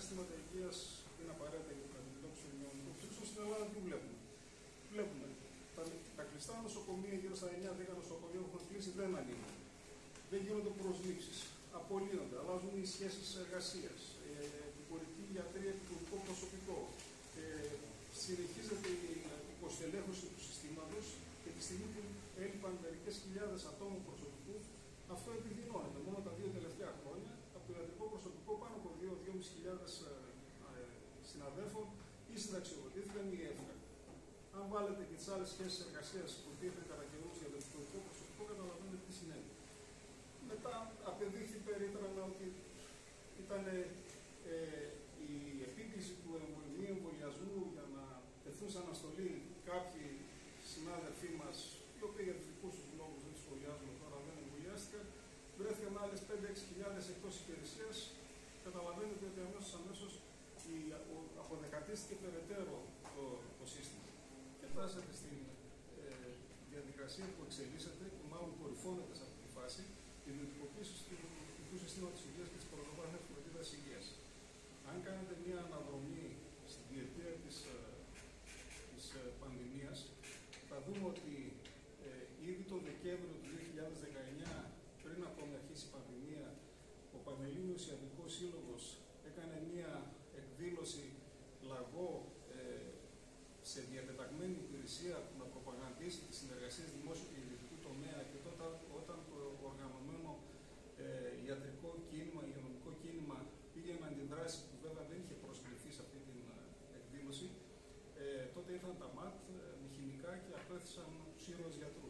συστήματα υγεία είναι απαραίτητα για την αντιμετώπιση τους υγειονομικού κρίσεων. Στην Ελλάδα τι βλέπουμε; Βλέπουμε τα, τα κλειστά νοσοκομεία, γύρω στα 9-10 νοσοκομεία που έχουν κλείσει, δεν ανοίγουν. Δεν γίνονται προσλήψεις. Απολύονται, αλλάζουν οι σχέσεις εργασίας. Ε, επικουρικοί γιατροί, επικουρικό προσωπικό. Ε, συνεχίζεται η υποστελέχωση του συστήματος και τη στιγμή που έλειπαν μερικές χιλιάδες ατόμων προσωπικού, συναδέλφων ή συνταξιοδοτήθηκαν ή έφυγαν. Αν βάλετε και τις άλλες σχέσεις εργασίας που υπήρχαν κατά καιρούς για το ιατρικό προσωπικό, καταλαβαίνετε τι συνέβη. Μετά απεδείχθη περίτρανα ότι ήταν ε, η επίκληση του εμβολίου εμβολιασμού για να τεθούν σε αναστολή κάποιοι συνάδελφοί μας, οι οποίοι για του δικούς τους λόγους δεν σχολιάζουν τώρα, δεν εμβολιάστηκαν, βρέθηκαν άλλες 5-6 εκτός υπηρεσίας. Καταλαβαίνετε ότι αμέσως αμέσως αποδεκατίστηκε περαιτέρω το, το σύστημα. Και φτάσατε στην ε, διαδικασία που εξελίσσεται και μάλλον κορυφώνεται σε αυτή τη φάση η ιδιωτικοποίηση του εθνικού συστήματος υγείας και της πρωτοβάθμια φροντίδα υγείας. Αν κάνετε μια αναδρομή στην διετία της της ε, ε, πανδημίας, θα δούμε ότι ε, ήδη τον Δεκέμβριο του 2019, πριν από να αρχίσει η πανδημία, ο Πανελλήνιος διαδικασία να προπαγανδίσει τη συνεργασία δημόσιου και ιδιωτικού τομέα και τότε όταν το οργανωμένο ε, ιατρικό κίνημα, υγειονομικό κίνημα πήγε με αντιδράσεις που βέβαια δεν είχε προσκληθεί σε αυτή την ε, εκδήλωση, ε, τότε ήρθαν τα ΜΑΤ με μηχανικά και απέθυσαν τους ήρωες γιατρούς.